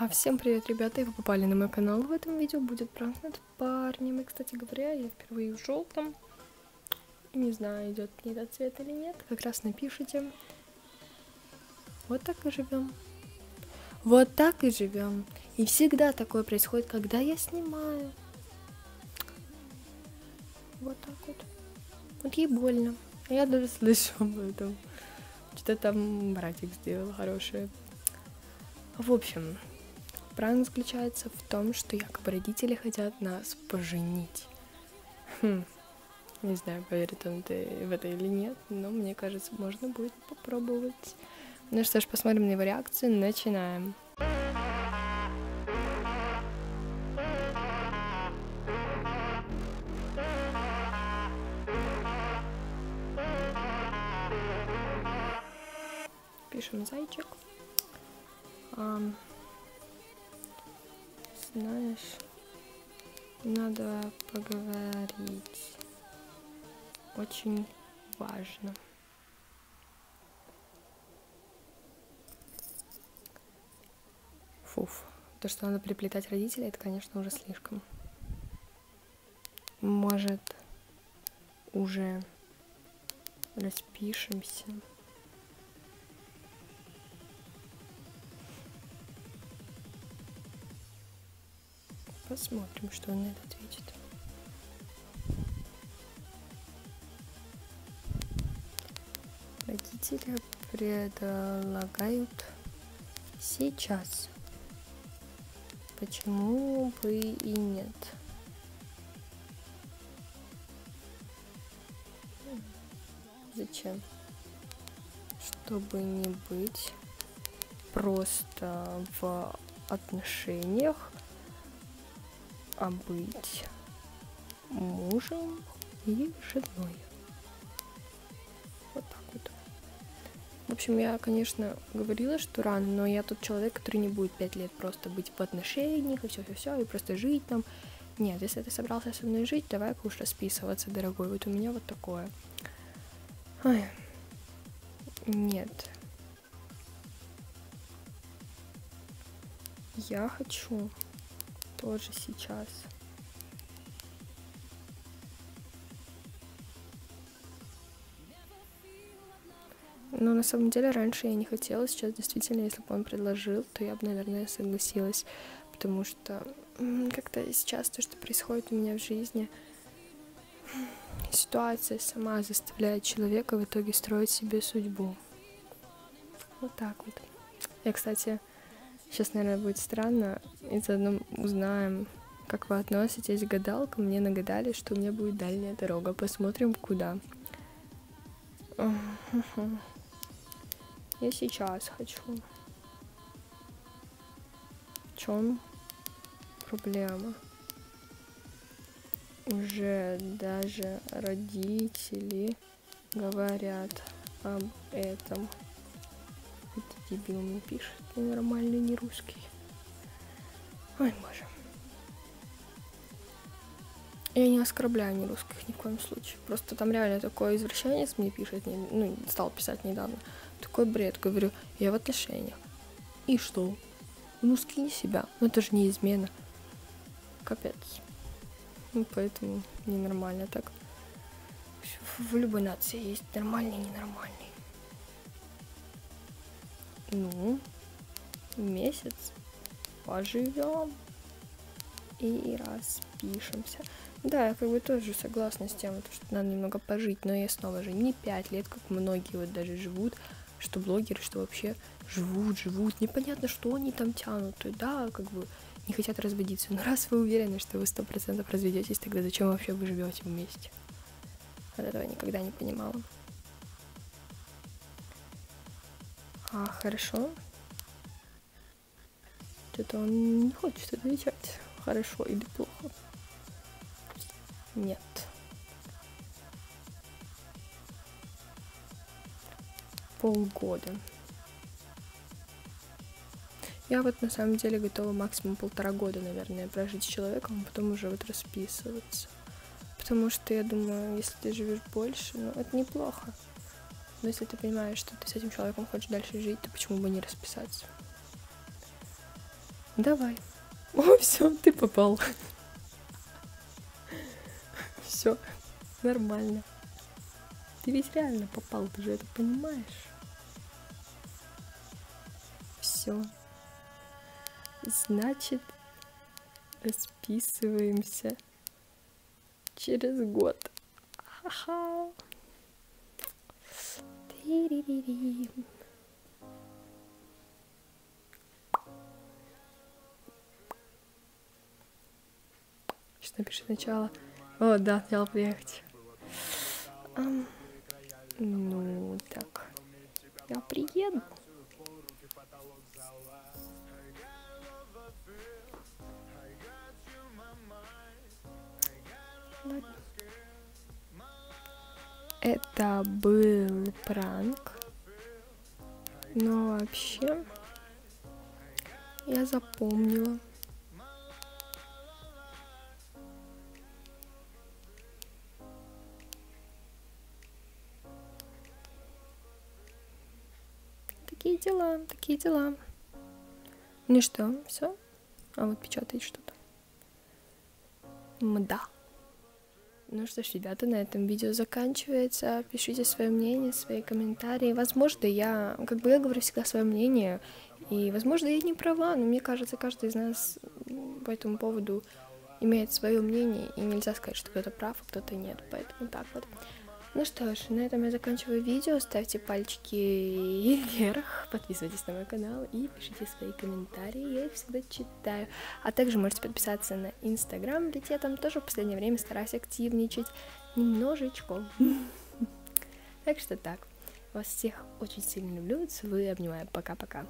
А, всем привет, ребята, и вы попали на мой канал. В этом видео будет пранк над парнем. И, кстати говоря, я впервые в желтом. Не знаю, идет мне этот цвет или нет. Как раз напишите. Вот так и живем. Вот так и живем. И всегда такое происходит, когда я снимаю. Вот так вот. Вот ей больно. Я даже слышу об этом. Что-то там братик сделал хорошее. В общем, Пранк заключается в том, что якобы родители хотят нас поженить. Хм. Не знаю, поверит он ты в это или нет, но мне кажется, можно будет попробовать. Ну что ж, посмотрим на его реакцию. Начинаем. Пишем зайчик. Um, знаешь, надо поговорить. Очень важно. Фуф. То, что надо приплетать родителей, это, конечно, уже слишком. Может, уже распишемся. Посмотрим, что он на это ответит. Родители предлагают сейчас. Почему бы и нет? Зачем? Чтобы не быть просто в отношениях а быть мужем и женой. Вот так вот. В общем, я, конечно, говорила, что рано, но я тот человек, который не будет пять лет просто быть в отношениях и все-все-все, и просто жить там. Нет, если ты собрался со мной жить, давай-ка уж расписываться, дорогой. Вот у меня вот такое. Ой. Нет. Я хочу тоже сейчас. Но на самом деле раньше я не хотела, сейчас действительно, если бы он предложил, то я бы, наверное, согласилась, потому что как-то сейчас то, что происходит у меня в жизни, ситуация сама заставляет человека в итоге строить себе судьбу. Вот так вот. Я, кстати, Сейчас, наверное, будет странно, и заодно узнаем, как вы относитесь к гадалкам. Мне нагадали, что у меня будет дальняя дорога. Посмотрим, куда. Я сейчас хочу. В чем проблема? Уже даже родители говорят об этом. Это дебил мне пишет, ненормальный, не русский. Ой, боже. Я не оскорбляю не русских ни в коем случае. Просто там реально такой извращенец мне пишет, ну, стал писать недавно. Такой бред, говорю, я в отношениях. И что? Ну, скини себя. Ну, это же не измена. Капец. Ну, поэтому ненормально так. В любой нации есть нормальный и ненормальный. Ну, месяц поживем и распишемся. Да, я как бы тоже согласна с тем, что надо немного пожить, но я снова же не пять лет, как многие вот даже живут, что блогеры, что вообще живут, живут, непонятно, что они там тянут, да, как бы не хотят разводиться. Но раз вы уверены, что вы сто процентов разведетесь, тогда зачем вообще вы живете вместе? Вот этого я никогда не понимала. А, хорошо. Что-то он не хочет отвечать, хорошо или плохо. Нет. Полгода. Я вот на самом деле готова максимум полтора года, наверное, прожить с человеком, а потом уже вот расписываться. Потому что я думаю, если ты живешь больше, ну это неплохо. Но если ты понимаешь, что ты с этим человеком хочешь дальше жить, то почему бы не расписаться? Давай. О, все, ты попал. Все, нормально. Ты ведь реально попал, ты же это понимаешь. Все. Значит, расписываемся через год. Ха-ха. Сейчас напиши сначала. О, да, хотел приехать. Um, ну, так. Я приеду. Это был пранк. Но вообще я запомнила. Такие дела, такие дела. Ну что, все? А вот печатает что-то. Мда. Ну что ж, ребята, на этом видео заканчивается. Пишите свое мнение, свои комментарии. Возможно, я, как бы я говорю всегда свое мнение, и, возможно, я не права, но мне кажется, каждый из нас по этому поводу имеет свое мнение, и нельзя сказать, что кто-то прав, а кто-то нет. Поэтому так вот. Ну что ж, на этом я заканчиваю видео. Ставьте пальчики вверх, подписывайтесь на мой канал и пишите свои комментарии. Я их всегда читаю. А также можете подписаться на Инстаграм, ведь я там тоже в последнее время стараюсь активничать немножечко. Так что так. Вас всех очень сильно люблю, целую обнимаю. Пока-пока.